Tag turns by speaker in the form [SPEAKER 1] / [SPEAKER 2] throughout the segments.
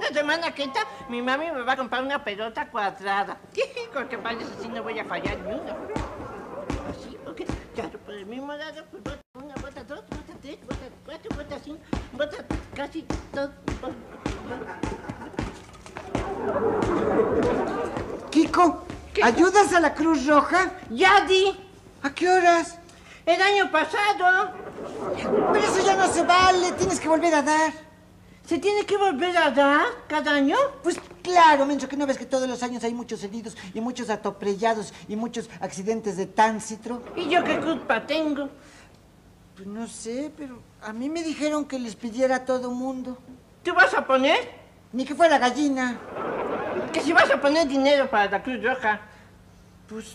[SPEAKER 1] La semana que entra, mi mami me va a comprar una pelota cuadrada. Porque parece así no voy a fallar ni una. Así, porque, claro, por el mismo lado, pues bota una, bota dos, bota tres, bota cuatro, bota cinco, bota casi todo.
[SPEAKER 2] Kiko, ¿ayudas a la Cruz Roja?
[SPEAKER 1] ¡Ya di!
[SPEAKER 2] ¿A qué horas?
[SPEAKER 1] El año pasado.
[SPEAKER 2] Pero eso ya no se vale, tienes que volver a dar.
[SPEAKER 1] ¿Se tiene que volver a dar cada año?
[SPEAKER 2] Pues claro, Mencho, que no ves que todos los años hay muchos heridos y muchos atoprellados y muchos accidentes de tránsito.
[SPEAKER 1] ¿Y yo qué culpa tengo?
[SPEAKER 2] Pues no sé, pero a mí me dijeron que les pidiera a todo mundo.
[SPEAKER 1] ¿Tú vas a poner?
[SPEAKER 2] Ni que fuera gallina.
[SPEAKER 1] Que si vas a poner dinero para la Cruz Roja.
[SPEAKER 2] Pues,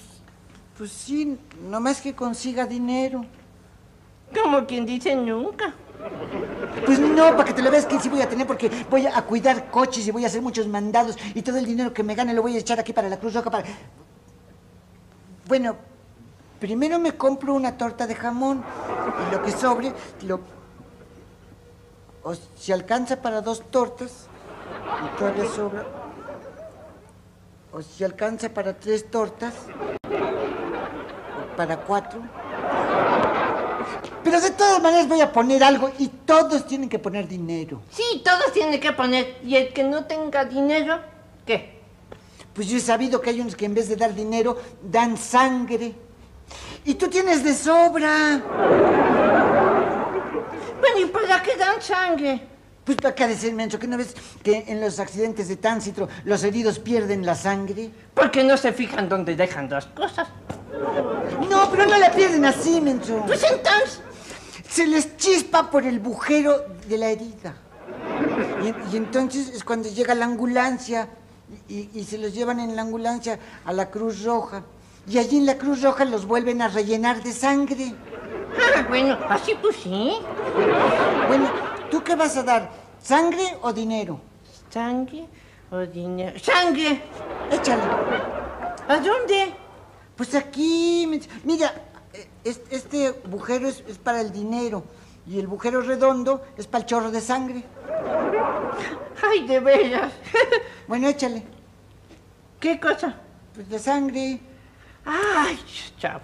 [SPEAKER 2] pues sí, nomás que consiga dinero.
[SPEAKER 1] Como quien dice nunca.
[SPEAKER 2] Pues no, para que te lo veas que sí voy a tener porque voy a cuidar coches y voy a hacer muchos mandados y todo el dinero que me gane lo voy a echar aquí para la Cruz Roja para... Bueno, primero me compro una torta de jamón y lo que sobre lo... O si alcanza para dos tortas y todavía sobra... O si alcanza para tres tortas o para cuatro... Pero de todas maneras voy a poner algo y todos tienen que poner dinero.
[SPEAKER 1] Sí, todos tienen que poner. Y el que no tenga dinero, ¿qué?
[SPEAKER 2] Pues yo he sabido que hay unos que en vez de dar dinero, dan sangre. Y tú tienes de sobra.
[SPEAKER 1] Bueno, ¿y para qué dan sangre?
[SPEAKER 2] Pues para qué decir, Mencho, que no ves que en los accidentes de tránsito los heridos pierden la sangre.
[SPEAKER 1] Porque no se fijan dónde dejan las cosas.
[SPEAKER 2] No, pero no la pierden así, Mencho.
[SPEAKER 1] Pues entonces.
[SPEAKER 2] Se les chispa por el bujero de la herida. Y, y entonces es cuando llega la ambulancia y, y se los llevan en la ambulancia a la Cruz Roja. Y allí en la Cruz Roja los vuelven a rellenar de sangre.
[SPEAKER 1] Ah, bueno, así pues sí.
[SPEAKER 2] Bueno, ¿tú qué vas a dar? ¿Sangre o dinero?
[SPEAKER 1] ¿Sangre o dinero? ¡Sangre!
[SPEAKER 2] Échale.
[SPEAKER 1] ¿A dónde?
[SPEAKER 2] Pues aquí, mira, es- este bujero es, es para el dinero y el bujero redondo es para el chorro de sangre.
[SPEAKER 1] Ay, de veras.
[SPEAKER 2] Bueno, échale.
[SPEAKER 1] ¿Qué cosa?
[SPEAKER 2] Pues la sangre.
[SPEAKER 1] Ay, chavo.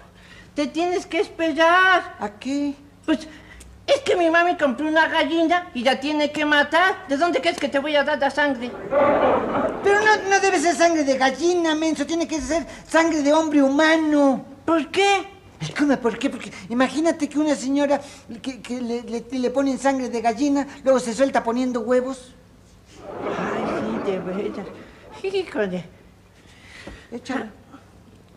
[SPEAKER 1] Te tienes que esperar.
[SPEAKER 2] ¿A qué?
[SPEAKER 1] Pues es que mi mami compró una gallina y la tiene que matar. ¿De dónde crees que te voy a dar la sangre?
[SPEAKER 2] Debe ser sangre de gallina, menso. Tiene que ser sangre de hombre humano.
[SPEAKER 1] ¿Por qué?
[SPEAKER 2] ¿Cómo? ¿Por qué? Porque imagínate que una señora que, que le, le- le ponen sangre de gallina, luego se suelta poniendo huevos.
[SPEAKER 1] Ay, sí, de veras. Híjole.
[SPEAKER 2] Échale.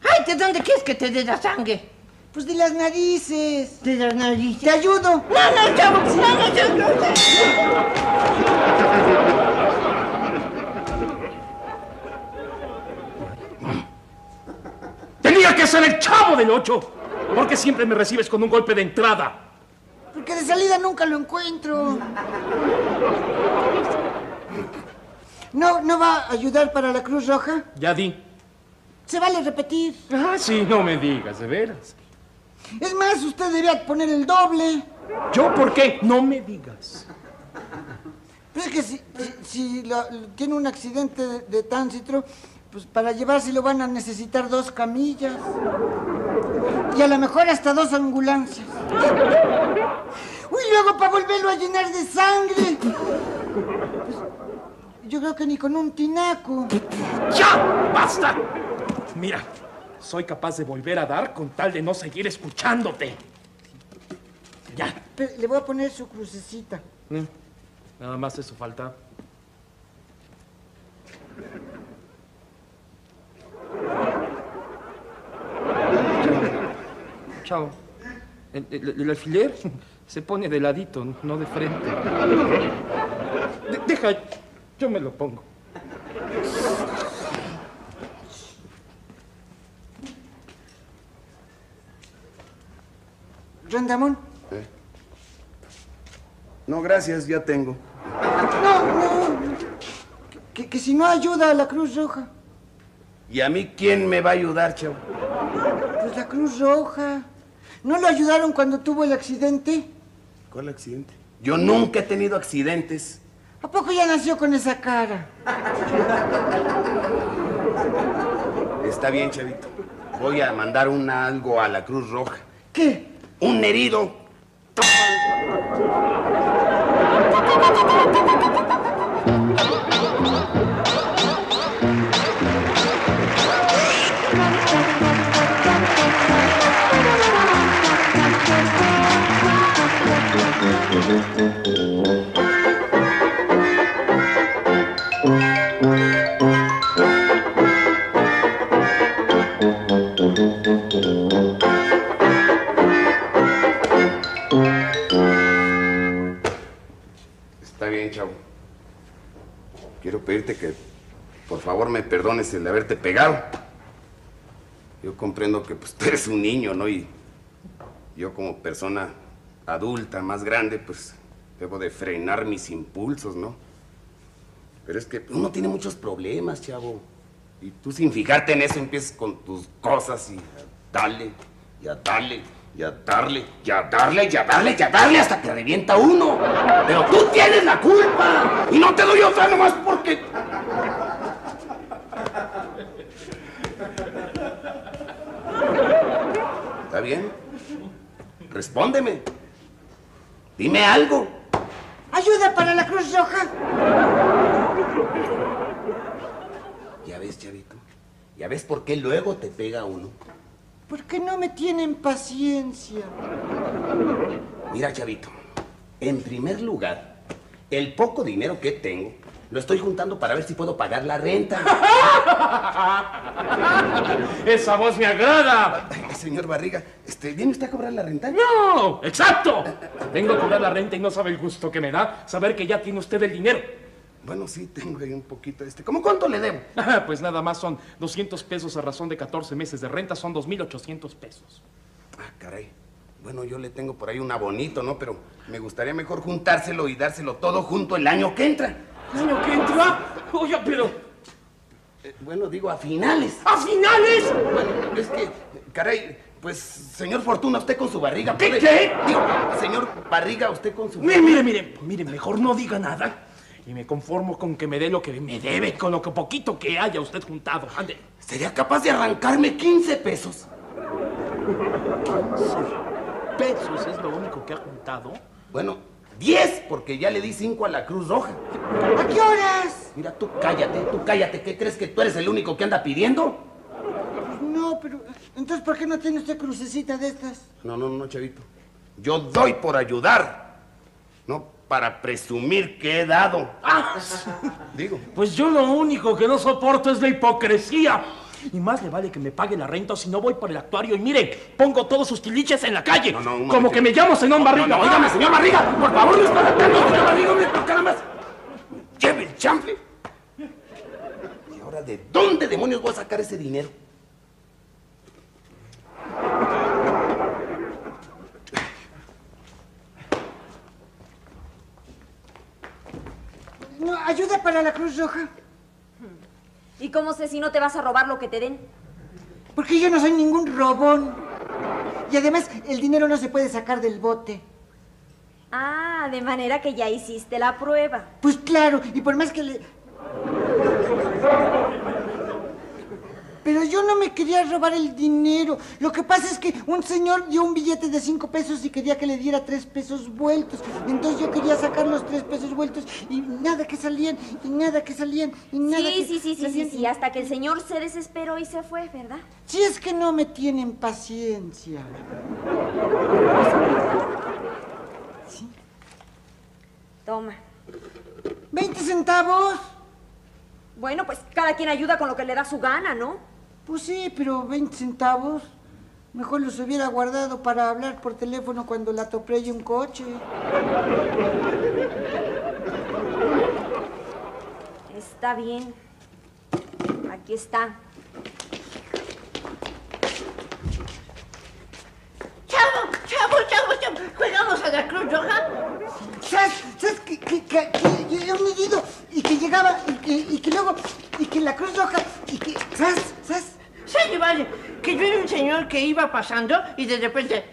[SPEAKER 1] Ay, ¿de dónde quieres que te dé la sangre?
[SPEAKER 2] Pues de las narices.
[SPEAKER 1] De las narices.
[SPEAKER 2] Te ayudo.
[SPEAKER 1] No, no, chavo. No, no, chavo. no, no.
[SPEAKER 3] Ser el chavo del 8. Porque siempre me recibes con un golpe de entrada.
[SPEAKER 2] Porque de salida nunca lo encuentro. ¿No, ¿No va a ayudar para la Cruz Roja?
[SPEAKER 3] Ya di.
[SPEAKER 2] Se vale repetir.
[SPEAKER 3] Ah, sí, no me digas, de veras.
[SPEAKER 2] Es más, usted debería poner el doble.
[SPEAKER 3] ¿Yo por qué? No me digas.
[SPEAKER 2] Pues es que si, si- si lo- tiene un accidente de, de tránsito, pues para llevárselo van a necesitar dos camillas. Y a lo mejor hasta dos ambulancias. Uy, luego para volverlo a llenar de sangre. Pues, yo creo que ni con un tinaco.
[SPEAKER 3] ¡Ya! ¡Basta! Mira, soy capaz de volver a dar con tal de no seguir escuchándote. Ya.
[SPEAKER 2] Pero le voy a poner su crucecita.
[SPEAKER 3] Mm, Nada más eso falta. Chao. El, el- el alfiler se pone de ladito, no de frente. De- deja, yo me lo pongo.
[SPEAKER 2] Rondamón.
[SPEAKER 4] No, gracias, ya tengo.
[SPEAKER 2] No, no. Que, que si no ayuda a la Cruz Roja.
[SPEAKER 4] ¿Y a mí quién me va a ayudar, chavo?
[SPEAKER 2] Pues la Cruz Roja. ¿No lo ayudaron cuando tuvo el accidente?
[SPEAKER 4] ¿Cuál accidente? Yo nunca he tenido accidentes.
[SPEAKER 2] ¿A poco ya nació con esa cara?
[SPEAKER 4] Está bien, chavito. Voy a mandar un algo a la Cruz Roja.
[SPEAKER 2] ¿Qué?
[SPEAKER 4] Un herido. Está bien, chavo. Quiero pedirte que por favor me perdones el haberte pegado. Yo comprendo que pues, tú eres un niño, ¿no? Y yo como persona adulta, más grande, pues debo de frenar mis impulsos, ¿no? Pero es que uno tiene muchos problemas, chavo. Y tú sin fijarte en eso empiezas con tus cosas y darle, y a darle, y a darle, y a darle, y a darle, y a darle hasta que revienta uno. Pero tú tienes la culpa. Y no te doy otra nomás porque... ¿Está bien? Respóndeme. Dime algo.
[SPEAKER 2] ¡Ayuda para la Cruz Roja!
[SPEAKER 4] Ya ves, chavito. Ya ves por qué luego te pega uno.
[SPEAKER 2] ¿Por qué no me tienen paciencia?
[SPEAKER 4] Mira, chavito. En primer lugar, el poco dinero que tengo lo estoy juntando para ver si puedo pagar la renta.
[SPEAKER 3] Esa voz me agrada.
[SPEAKER 4] Señor Barriga, este, ¿viene usted a cobrar la renta?
[SPEAKER 3] No, exacto. Vengo a cobrar la renta y no sabe el gusto que me da saber que ya tiene usted el dinero.
[SPEAKER 4] Bueno, sí, tengo ahí un poquito. Este, ¿Cómo cuánto le debo?
[SPEAKER 3] Ah, Pues nada más son 200 pesos a razón de 14 meses de renta, son 2.800 pesos.
[SPEAKER 4] Ah, caray. Bueno, yo le tengo por ahí un abonito, ¿no? Pero me gustaría mejor juntárselo y dárselo todo junto el año que entra.
[SPEAKER 3] ¿El año que entra? Oye, pero...
[SPEAKER 4] Eh, bueno, digo, a finales.
[SPEAKER 3] ¡A finales!
[SPEAKER 4] Bueno, es que, caray, pues, señor Fortuna, usted con su barriga.
[SPEAKER 3] ¿Qué,
[SPEAKER 4] puede-
[SPEAKER 3] qué?
[SPEAKER 4] Digo, señor Barriga, usted con su.
[SPEAKER 3] Mire, mire, mire, mire, mejor no diga nada. Y me conformo con que me dé lo que me debe, con lo que poquito que haya usted juntado. Ande.
[SPEAKER 4] ¿Sería capaz de arrancarme 15 pesos?
[SPEAKER 3] Pesos es lo único que ha juntado.
[SPEAKER 4] Bueno, 10, porque ya le di 5 a la Cruz Roja.
[SPEAKER 2] ¿A qué horas?
[SPEAKER 4] Mira, tú cállate, tú cállate. ¿Qué crees que tú eres el único que anda pidiendo?
[SPEAKER 2] Pues no, pero... Entonces, ¿por qué no tiene usted crucecita de estas?
[SPEAKER 4] No, no, no, chavito. Yo doy por ayudar, no para presumir que he dado.
[SPEAKER 3] ¡Ah!
[SPEAKER 4] Digo,
[SPEAKER 3] Pues yo lo único que no soporto es la hipocresía. Y más le vale que me pague la renta o si no voy por el actuario y miren, pongo todos sus tiliches en la calle.
[SPEAKER 4] No, no, un
[SPEAKER 3] como que me llamo Senón Barriga.
[SPEAKER 4] No, óigame, señor Barriga, por favor, no está tratando, señor Barriga, me toca nada más. Lleve el chanfle. ¿Y ahora de dónde demonios voy a sacar ese dinero?
[SPEAKER 2] No, ayuda para la Cruz Roja.
[SPEAKER 5] ¿Y cómo sé si no te vas a robar lo que te den?
[SPEAKER 2] Porque yo no soy ningún robón. Y además, el dinero no se puede sacar del bote.
[SPEAKER 5] Ah, de manera que ya hiciste la prueba.
[SPEAKER 2] Pues claro, y por más que le... Yo no me quería robar el dinero. Lo que pasa es que un señor dio un billete de cinco pesos y quería que le diera tres pesos vueltos. Entonces yo quería sacar los tres pesos vueltos y nada que salían, y nada que salían, y nada
[SPEAKER 5] Sí,
[SPEAKER 2] que
[SPEAKER 5] sí, sí, sí, sí, sí, hasta que el señor se desesperó y se fue, ¿verdad?
[SPEAKER 2] Si es que no me tienen paciencia.
[SPEAKER 5] Toma.
[SPEAKER 2] ¿20 centavos?
[SPEAKER 5] Bueno, pues cada quien ayuda con lo que le da su gana, ¿no?
[SPEAKER 2] Pues sí, pero 20 centavos. Mejor los hubiera guardado para hablar por teléfono cuando la atropelle un coche.
[SPEAKER 5] Está bien. Aquí está.
[SPEAKER 1] Chavo, chavo, chavo, chavo. ¿Juegamos a la Cruz Roja?
[SPEAKER 2] ¿Sabes? ¿Sabes que, que, que, que era un herido y que llegaba y que, y que luego y que la Cruz Roja y que ¿sabes?
[SPEAKER 1] Sí, vale. Que yo era un señor que iba pasando y de repente...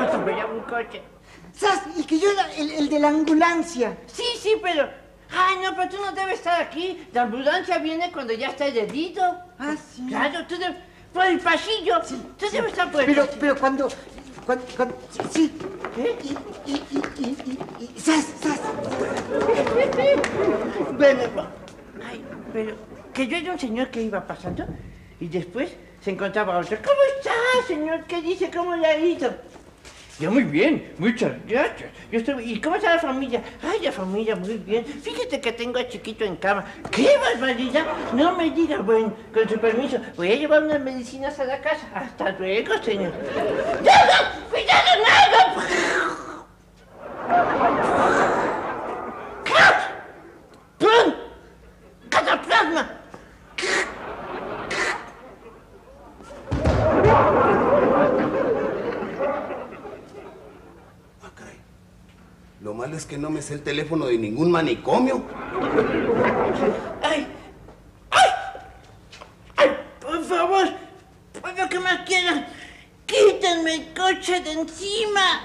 [SPEAKER 1] Atropellaba un coche.
[SPEAKER 2] ¡Sas! Y que yo era el, el de la ambulancia.
[SPEAKER 1] Sí, sí, pero... Ay, no, pero tú no debes estar aquí. La ambulancia viene cuando ya está herido.
[SPEAKER 2] Ah, sí.
[SPEAKER 1] Claro, tú debes... Por el pasillo. Tú debes estar por el
[SPEAKER 2] Pero,
[SPEAKER 1] pasillo.
[SPEAKER 2] pero cuando, cuando, cuando- sí,
[SPEAKER 1] ¿Eh?
[SPEAKER 2] y, y, y, y, y, ¡zas, zas!
[SPEAKER 1] Bueno, no. ay, pero que yo era un señor que iba pasando y después se encontraba otro. ¿Cómo está, señor? ¿Qué dice? ¿Cómo le ha ido? Yo muy bien, muchas gracias. Yo estoy... ¿Y cómo está la familia? Ay, la familia muy bien. Fíjate que tengo a chiquito en cama. ¡Qué barbaridad! No me diga, bueno, con su permiso, voy a llevar unas medicinas a la casa. Hasta luego, señor. ¡Ya, no! ¡Cuidado, nada! ¡Pum! ¡Cataplasma!
[SPEAKER 4] Ah, caray. Lo malo es que no me sé el teléfono de ningún manicomio.
[SPEAKER 1] ¡Ay! ¡Ay! ¡Ay! Por favor, por lo que más quieran, quítenme el coche de encima.